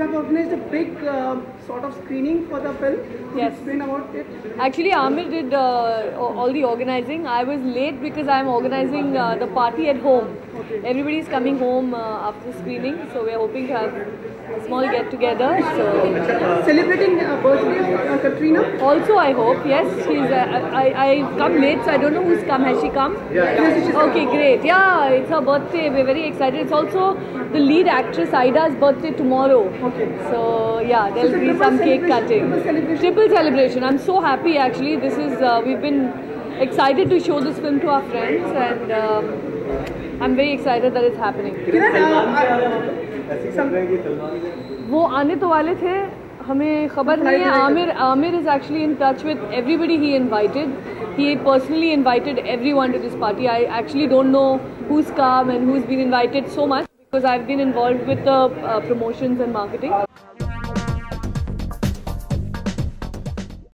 have organized a big uh, sort of screening for the film. Could Yes. Explain about it. Actually, Aamir did uh, all the organizing. I was late because I'm organizing uh, the party at home. Everybody's coming home uh, after the screening, so we're hoping to have a small get together. So, Celebrating birthday of uh, Katrina. also I hope yes, she's. Uh, I I come late, so I don't know who's come. Has she come? Yes, she's Okay, great. Yeah, it's her birthday. We're very excited. It's also the lead actress Aida's birthday tomorrow. Okay. So yeah, there'll So be some cake cutting. triple celebration. Triple celebration. I'm so happy actually. This is uh, we've been excited to show this film to our friends, and um, I'm very excited that it's happening. वो आने तो वाले थे हमें खबर नहीं है। Aamir Aamir is actually in touch with everybody he invited he personally invited everyone to this party I actually don't know who's come and who's been invited so much because I have been involve with the promotions and marketing